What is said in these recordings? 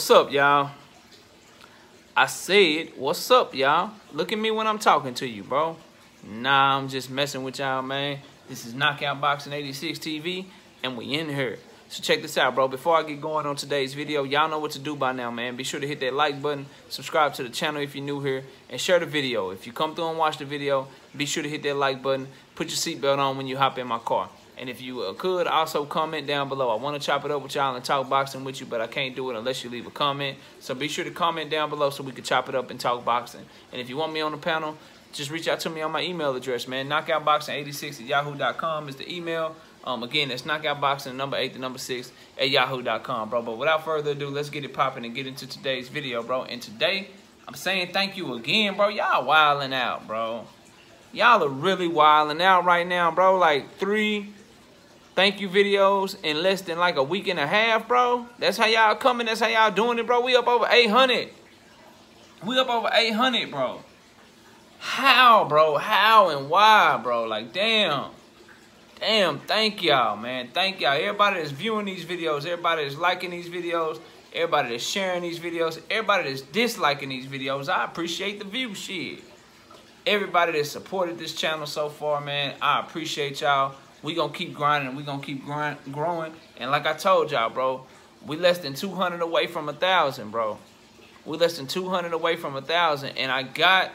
What's up, y'all? I said, what's up, y'all? Look at me when I'm talking to you, bro. Nah, I'm just messing with y'all, man. This is Knockout Boxing 86 TV, and we in here. So check this out, bro. Before I get going on today's video, y'all know what to do by now, man. Be sure to hit that like button, subscribe to the channel if you're new here, and share the video. If you come through and watch the video, be sure to hit that like button. Put your seatbelt on when you hop in my car. And if you uh, could, also comment down below. I want to chop it up with y'all and talk boxing with you, but I can't do it unless you leave a comment. So be sure to comment down below so we can chop it up and talk boxing. And if you want me on the panel, just reach out to me on my email address, man. Knockoutboxing86 at yahoo.com is the email. Um, again, that's knockoutboxing number eight, to number six at yahoo.com, bro. But without further ado, let's get it popping and get into today's video, bro. And today, I'm saying thank you again, bro. Y'all wilding out, bro. Y'all are really wilding out right now, bro. Like three thank you videos in less than like a week and a half, bro. That's how y'all coming. That's how y'all doing it, bro. We up over 800. We up over 800, bro. How, bro? How and why, bro? Like, damn. Damn, thank y'all, man. Thank y'all. Everybody that's viewing these videos, everybody that's liking these videos, everybody that's sharing these videos, everybody that's disliking these videos, I appreciate the view shit. Everybody that supported this channel so far, man, I appreciate y'all. We gonna keep grinding. We gonna keep grind, growing. And like I told y'all, bro, we less than 200 away from a thousand, bro. We less than 200 away from a thousand, and I got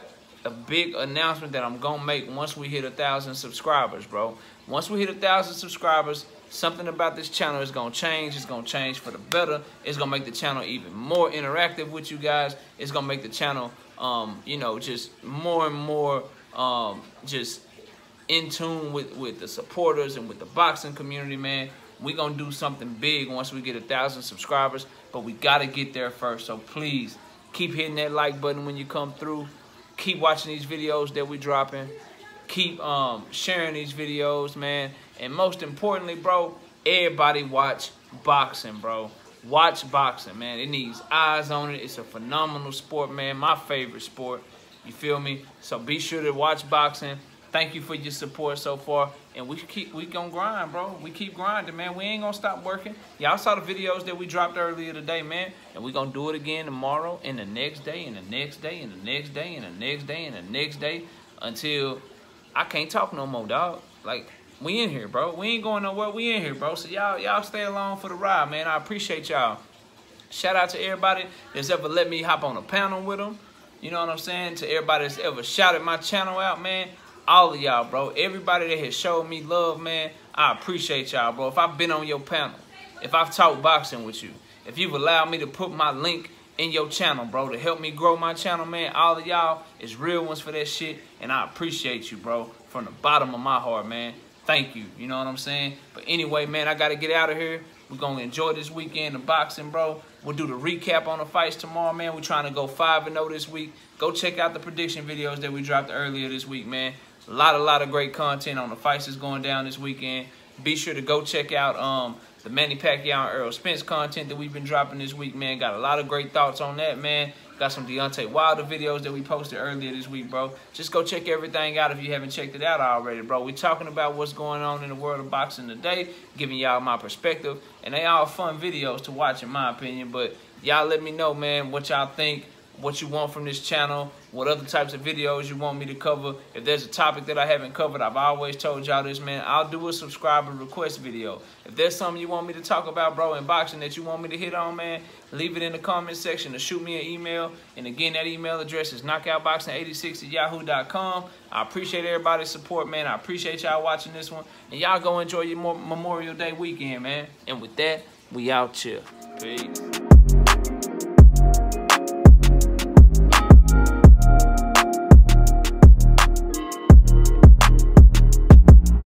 a big announcement that I'm gonna make once we hit a thousand subscribers, bro. Once we hit a thousand subscribers, something about this channel is gonna change. It's gonna change for the better. It's gonna make the channel even more interactive with you guys. It's gonna make the channel, um, you know, just more and more, um, just in tune with with the supporters and with the boxing community, man. We gonna do something big once we get a thousand subscribers, but we gotta get there first. So please keep hitting that like button when you come through keep watching these videos that we dropping. Keep um, sharing these videos, man. And most importantly, bro, everybody watch boxing, bro. Watch boxing, man. It needs eyes on it. It's a phenomenal sport, man. My favorite sport. You feel me? So be sure to watch boxing. Thank you for your support so far. And we keep we gonna grind, bro. We keep grinding, man. We ain't gonna stop working. Y'all saw the videos that we dropped earlier today, man. And we gonna do it again tomorrow and the next day and the next day and the next day and the next day and the next day until I can't talk no more, dog. Like we in here, bro. We ain't going nowhere. We in here, bro. So y'all y'all stay along for the ride, man. I appreciate y'all. Shout out to everybody that's ever let me hop on a panel with them. You know what I'm saying? To everybody that's ever shouted my channel out, man all of y'all, bro. Everybody that has showed me love, man, I appreciate y'all, bro. If I've been on your panel, if I've talked boxing with you, if you've allowed me to put my link in your channel, bro, to help me grow my channel, man, all of y'all is real ones for that shit, and I appreciate you, bro, from the bottom of my heart, man. Thank you, you know what I'm saying? But anyway, man, I got to get out of here. We're going to enjoy this weekend of boxing, bro. We'll do the recap on the fights tomorrow, man. We're trying to go 5-0 this week. Go check out the prediction videos that we dropped earlier this week, man. A lot, a lot of great content on the fights that's going down this weekend. Be sure to go check out um, the Manny Pacquiao and Errol Spence content that we've been dropping this week, man. Got a lot of great thoughts on that, man. Got some Deontay Wilder videos that we posted earlier this week, bro. Just go check everything out if you haven't checked it out already, bro. we talking about what's going on in the world of boxing today, giving y'all my perspective. And they all fun videos to watch, in my opinion. But y'all let me know, man, what y'all think what you want from this channel, what other types of videos you want me to cover. If there's a topic that I haven't covered, I've always told y'all this, man. I'll do a subscriber request video. If there's something you want me to talk about, bro, in boxing that you want me to hit on, man, leave it in the comment section or shoot me an email. And again, that email address is knockoutboxing86 at yahoo.com. I appreciate everybody's support, man. I appreciate y'all watching this one. And y'all go enjoy your Memorial Day weekend, man. And with that, we out here. Peace.